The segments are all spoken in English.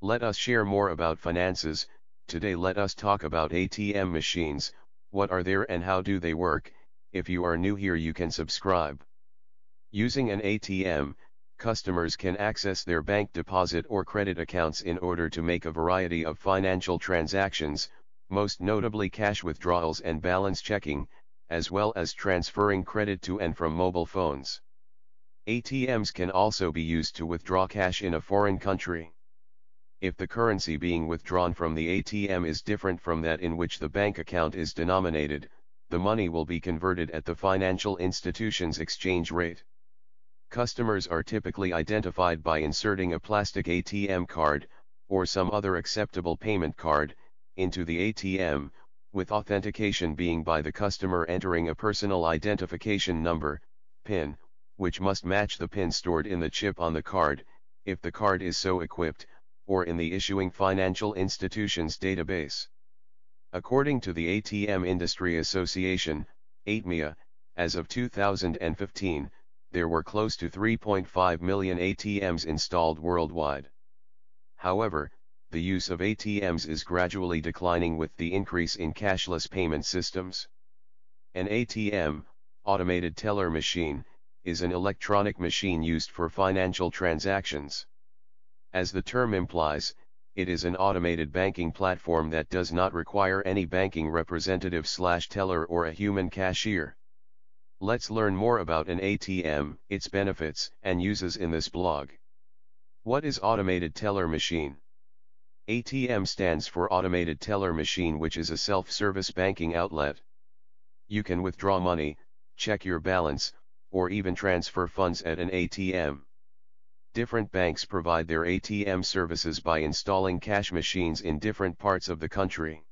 Let us share more about finances, today let us talk about ATM machines, what are there and how do they work, if you are new here you can subscribe. Using an ATM, customers can access their bank deposit or credit accounts in order to make a variety of financial transactions, most notably cash withdrawals and balance checking, as well as transferring credit to and from mobile phones. ATMs can also be used to withdraw cash in a foreign country. If the currency being withdrawn from the ATM is different from that in which the bank account is denominated, the money will be converted at the financial institution's exchange rate. Customers are typically identified by inserting a plastic ATM card, or some other acceptable payment card, into the ATM, with authentication being by the customer entering a personal identification number, PIN, which must match the PIN stored in the chip on the card, if the card is so equipped, or in the issuing financial institution's database. According to the ATM Industry Association, ATMIA, as of 2015, there were close to 3.5 million ATMs installed worldwide. However, the use of ATMs is gradually declining with the increase in cashless payment systems. An ATM, automated teller machine, is an electronic machine used for financial transactions. As the term implies, it is an automated banking platform that does not require any banking representative slash teller or a human cashier. Let's learn more about an ATM, its benefits and uses in this blog. What is automated teller machine? ATM stands for automated teller machine which is a self-service banking outlet. You can withdraw money, check your balance, or even transfer funds at an ATM. Different banks provide their ATM services by installing cash machines in different parts of the country.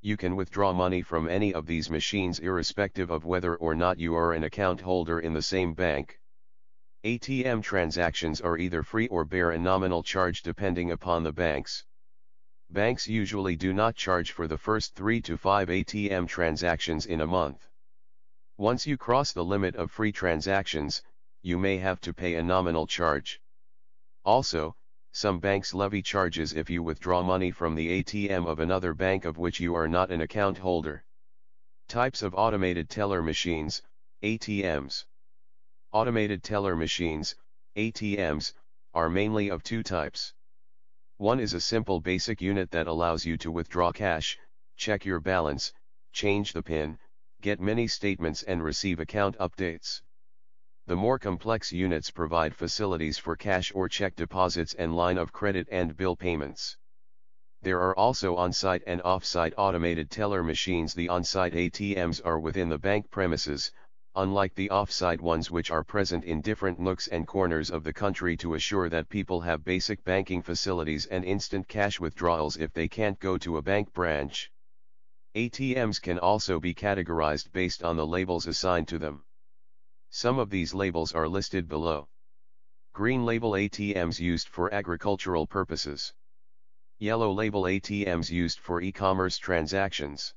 You can withdraw money from any of these machines irrespective of whether or not you are an account holder in the same bank. ATM transactions are either free or bear a nominal charge depending upon the banks. Banks usually do not charge for the first 3 to 5 ATM transactions in a month. Once you cross the limit of free transactions, you may have to pay a nominal charge. Also, some banks levy charges if you withdraw money from the ATM of another bank of which you are not an account holder. Types of Automated Teller Machines, ATMs Automated teller machines, ATMs, are mainly of two types. One is a simple basic unit that allows you to withdraw cash, check your balance, change the PIN, get mini statements and receive account updates. The more complex units provide facilities for cash or check deposits and line of credit and bill payments. There are also on-site and off-site automated teller machines. The on-site ATMs are within the bank premises, unlike the off-site ones which are present in different nooks and corners of the country to assure that people have basic banking facilities and instant cash withdrawals if they can't go to a bank branch. ATMs can also be categorized based on the labels assigned to them. Some of these labels are listed below. Green label ATMs used for agricultural purposes. Yellow label ATMs used for e-commerce transactions.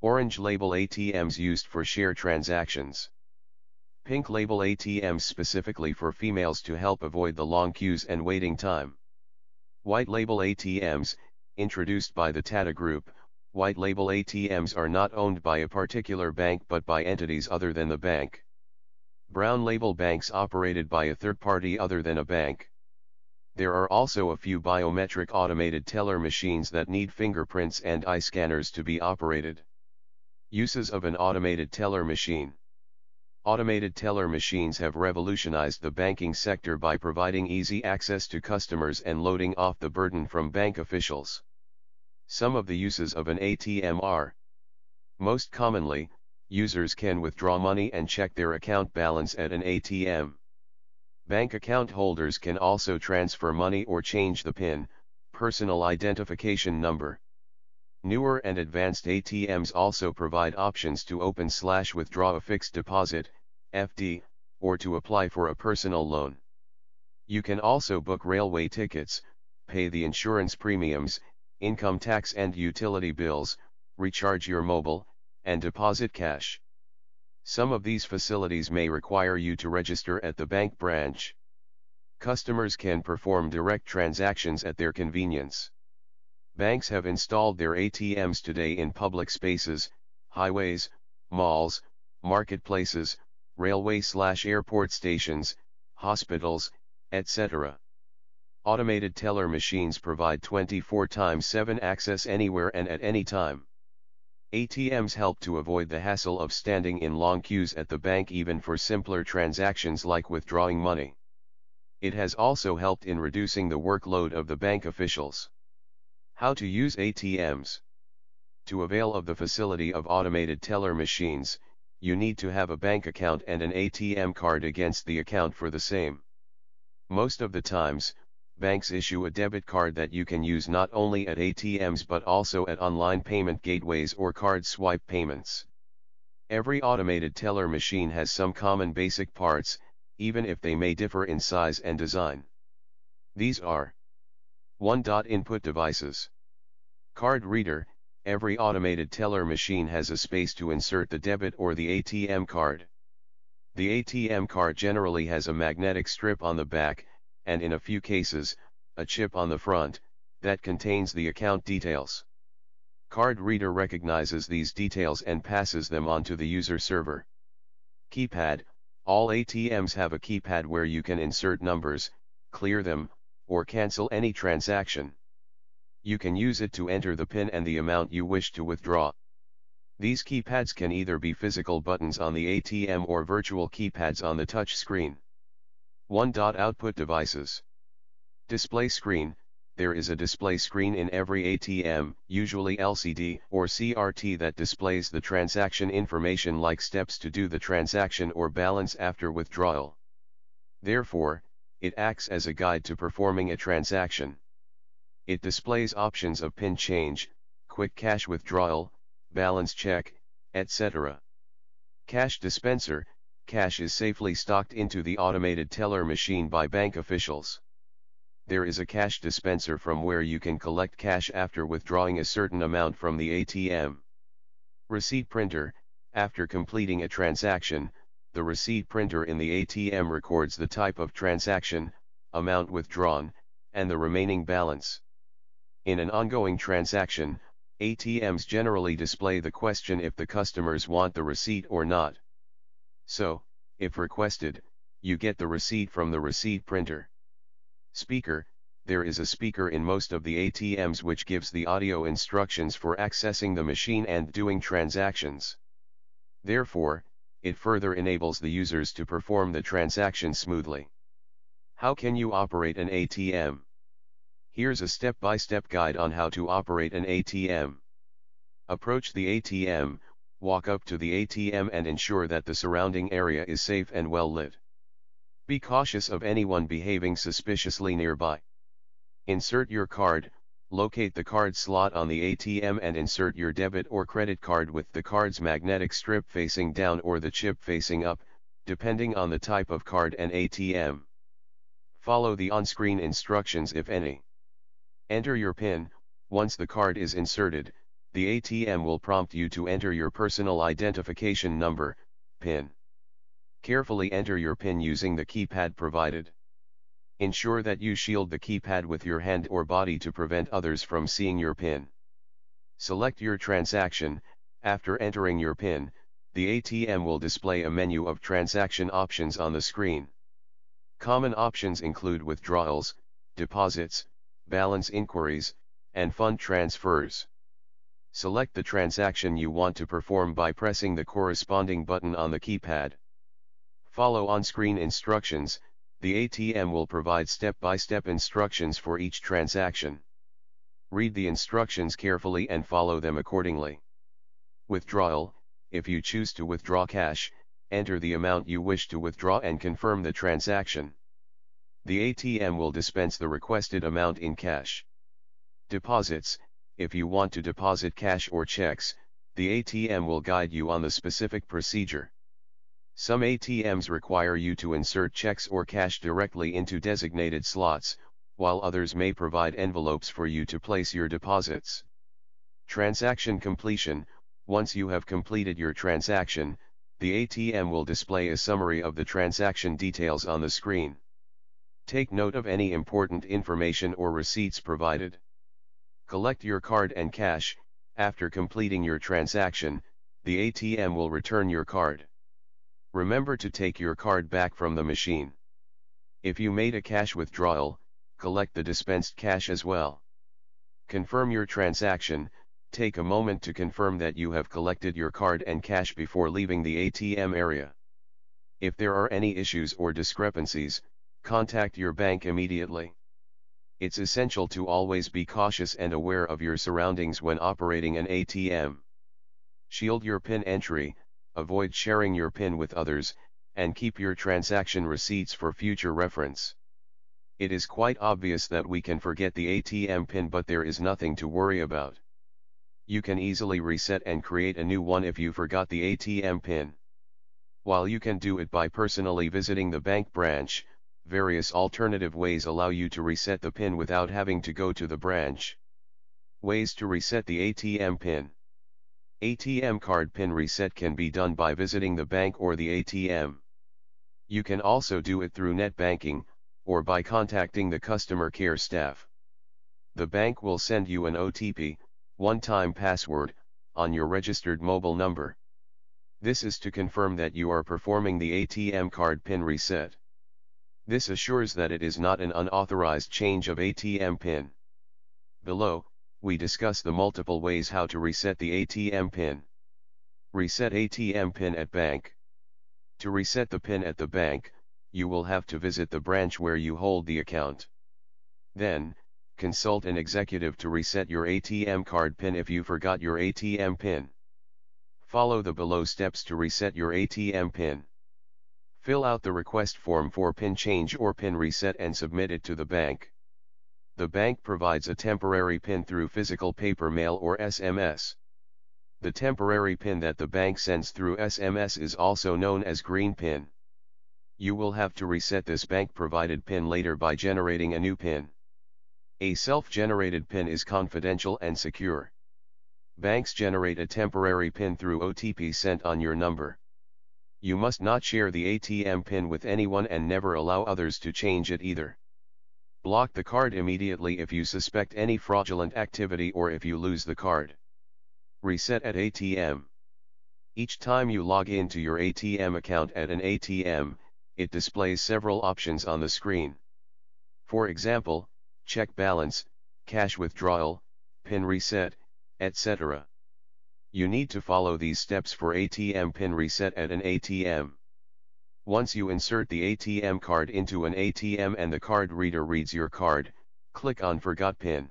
Orange label ATMs used for share transactions. Pink label ATMs specifically for females to help avoid the long queues and waiting time. White label ATMs, introduced by the Tata Group, white label ATMs are not owned by a particular bank but by entities other than the bank. Brown label banks operated by a third party other than a bank. There are also a few biometric automated teller machines that need fingerprints and eye scanners to be operated. Uses of an automated teller machine. Automated teller machines have revolutionized the banking sector by providing easy access to customers and loading off the burden from bank officials. Some of the uses of an ATM are Most commonly, users can withdraw money and check their account balance at an ATM. Bank account holders can also transfer money or change the PIN, personal identification number. Newer and advanced ATMs also provide options to open slash withdraw a fixed deposit, FD, or to apply for a personal loan. You can also book railway tickets, pay the insurance premiums, income tax and utility bills, recharge your mobile, and deposit cash. Some of these facilities may require you to register at the bank branch. Customers can perform direct transactions at their convenience. Banks have installed their ATMs today in public spaces, highways, malls, marketplaces, railway slash airport stations, hospitals, etc. Automated teller machines provide 24 x 7 access anywhere and at any time. ATMs help to avoid the hassle of standing in long queues at the bank even for simpler transactions like withdrawing money. It has also helped in reducing the workload of the bank officials. How to use ATMs. To avail of the facility of automated teller machines, you need to have a bank account and an ATM card against the account for the same. Most of the times, banks issue a debit card that you can use not only at ATMs but also at online payment gateways or card swipe payments. Every automated teller machine has some common basic parts, even if they may differ in size and design. These are 1. Input devices. Card reader, every automated teller machine has a space to insert the debit or the ATM card. The ATM card generally has a magnetic strip on the back, and in a few cases, a chip on the front, that contains the account details. Card reader recognizes these details and passes them on to the user server. Keypad, all ATMs have a keypad where you can insert numbers, clear them, or cancel any transaction. You can use it to enter the PIN and the amount you wish to withdraw. These keypads can either be physical buttons on the ATM or virtual keypads on the touch screen. 1. Output devices. Display screen, there is a display screen in every ATM, usually LCD or CRT that displays the transaction information like steps to do the transaction or balance after withdrawal. Therefore, it acts as a guide to performing a transaction. It displays options of PIN change, quick cash withdrawal, balance check, etc. Cash dispenser, cash is safely stocked into the automated teller machine by bank officials. There is a cash dispenser from where you can collect cash after withdrawing a certain amount from the ATM. Receipt printer, after completing a transaction, the receipt printer in the ATM records the type of transaction, amount withdrawn, and the remaining balance. In an ongoing transaction, ATMs generally display the question if the customers want the receipt or not. So, if requested, you get the receipt from the receipt printer. Speaker, there is a speaker in most of the ATMs which gives the audio instructions for accessing the machine and doing transactions. Therefore, it further enables the users to perform the transaction smoothly. How can you operate an ATM? Here's a step-by-step -step guide on how to operate an ATM. Approach the ATM, walk up to the ATM and ensure that the surrounding area is safe and well lit. Be cautious of anyone behaving suspiciously nearby. Insert your card, locate the card slot on the ATM and insert your debit or credit card with the card's magnetic strip facing down or the chip facing up, depending on the type of card and ATM. Follow the on-screen instructions if any. Enter your PIN, once the card is inserted, the ATM will prompt you to enter your personal identification number, PIN. Carefully enter your PIN using the keypad provided. Ensure that you shield the keypad with your hand or body to prevent others from seeing your PIN. Select your transaction, after entering your PIN, the ATM will display a menu of transaction options on the screen. Common options include withdrawals, deposits, balance inquiries, and fund transfers. Select the transaction you want to perform by pressing the corresponding button on the keypad. Follow on-screen instructions, the ATM will provide step-by-step -step instructions for each transaction. Read the instructions carefully and follow them accordingly. Withdrawal, if you choose to withdraw cash, enter the amount you wish to withdraw and confirm the transaction. The ATM will dispense the requested amount in cash. Deposits, if you want to deposit cash or checks, the ATM will guide you on the specific procedure. Some ATMs require you to insert checks or cash directly into designated slots, while others may provide envelopes for you to place your deposits. Transaction completion, once you have completed your transaction, the ATM will display a summary of the transaction details on the screen. Take note of any important information or receipts provided. Collect your card and cash, after completing your transaction, the ATM will return your card. Remember to take your card back from the machine. If you made a cash withdrawal, collect the dispensed cash as well. Confirm your transaction, take a moment to confirm that you have collected your card and cash before leaving the ATM area. If there are any issues or discrepancies, contact your bank immediately. It's essential to always be cautious and aware of your surroundings when operating an ATM. Shield your PIN entry, avoid sharing your PIN with others, and keep your transaction receipts for future reference. It is quite obvious that we can forget the ATM PIN but there is nothing to worry about. You can easily reset and create a new one if you forgot the ATM PIN. While you can do it by personally visiting the bank branch, various alternative ways allow you to reset the PIN without having to go to the branch. Ways to reset the ATM PIN. ATM card PIN reset can be done by visiting the bank or the ATM. You can also do it through net banking, or by contacting the customer care staff. The bank will send you an OTP, one-time password, on your registered mobile number. This is to confirm that you are performing the ATM card PIN reset. This assures that it is not an unauthorized change of ATM PIN. Below, we discuss the multiple ways how to reset the ATM PIN. Reset ATM PIN at bank. To reset the PIN at the bank, you will have to visit the branch where you hold the account. Then, consult an executive to reset your ATM card PIN if you forgot your ATM PIN. Follow the below steps to reset your ATM PIN. Fill out the request form for PIN change or PIN reset and submit it to the bank. The bank provides a temporary PIN through physical paper mail or SMS. The temporary PIN that the bank sends through SMS is also known as green PIN. You will have to reset this bank provided PIN later by generating a new PIN. A self-generated PIN is confidential and secure. Banks generate a temporary PIN through OTP sent on your number. You must not share the ATM PIN with anyone and never allow others to change it either. Block the card immediately if you suspect any fraudulent activity or if you lose the card. Reset at ATM. Each time you log into your ATM account at an ATM, it displays several options on the screen. For example, check balance, cash withdrawal, PIN reset, etc. You need to follow these steps for ATM pin reset at an ATM. Once you insert the ATM card into an ATM and the card reader reads your card, click on Forgot PIN.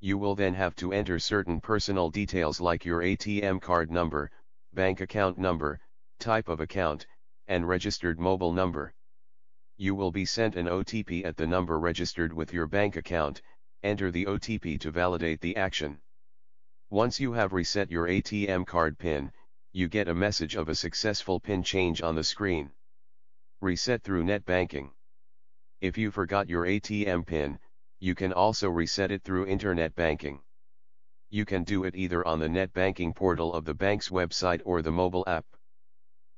You will then have to enter certain personal details like your ATM card number, bank account number, type of account, and registered mobile number. You will be sent an OTP at the number registered with your bank account, enter the OTP to validate the action. Once you have reset your ATM card PIN, you get a message of a successful PIN change on the screen. Reset through net banking. If you forgot your ATM PIN, you can also reset it through internet banking. You can do it either on the net banking portal of the bank's website or the mobile app.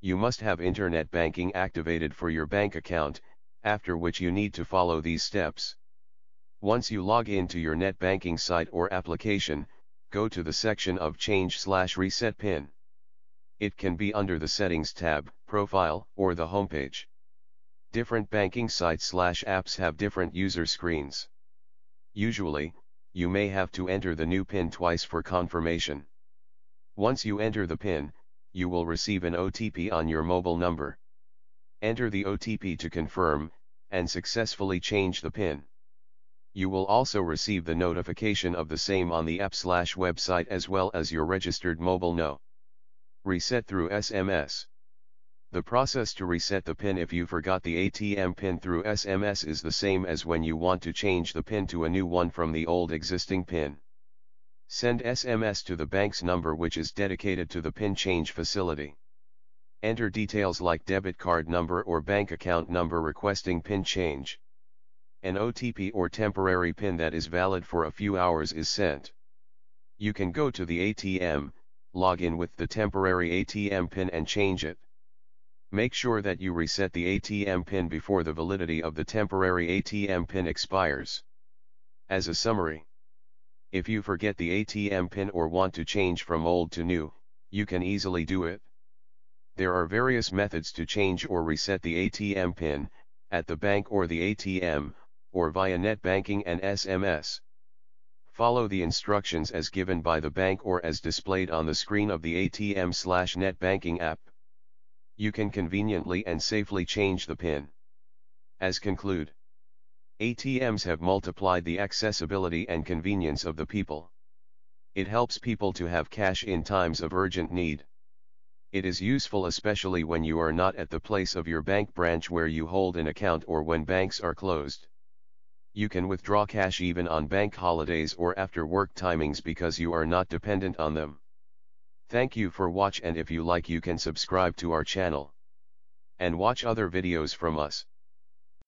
You must have internet banking activated for your bank account, after which you need to follow these steps. Once you log into your net banking site or application, go to the section of Change slash Reset PIN. It can be under the Settings tab, Profile, or the homepage. Different banking sites slash apps have different user screens. Usually, you may have to enter the new PIN twice for confirmation. Once you enter the PIN, you will receive an OTP on your mobile number. Enter the OTP to confirm, and successfully change the PIN. You will also receive the notification of the same on the app slash website as well as your registered mobile no. Reset through SMS. The process to reset the PIN if you forgot the ATM PIN through SMS is the same as when you want to change the PIN to a new one from the old existing PIN. Send SMS to the bank's number which is dedicated to the PIN change facility. Enter details like debit card number or bank account number requesting PIN change. An OTP or temporary PIN that is valid for a few hours is sent. You can go to the ATM, log in with the temporary ATM PIN and change it. Make sure that you reset the ATM PIN before the validity of the temporary ATM PIN expires. As a summary, if you forget the ATM PIN or want to change from old to new, you can easily do it. There are various methods to change or reset the ATM PIN, at the bank or the ATM, or via net banking and SMS. Follow the instructions as given by the bank or as displayed on the screen of the ATM slash net banking app. You can conveniently and safely change the PIN. As conclude. ATMs have multiplied the accessibility and convenience of the people. It helps people to have cash in times of urgent need. It is useful especially when you are not at the place of your bank branch where you hold an account or when banks are closed. You can withdraw cash even on bank holidays or after work timings because you are not dependent on them. Thank you for watch and if you like you can subscribe to our channel. And watch other videos from us.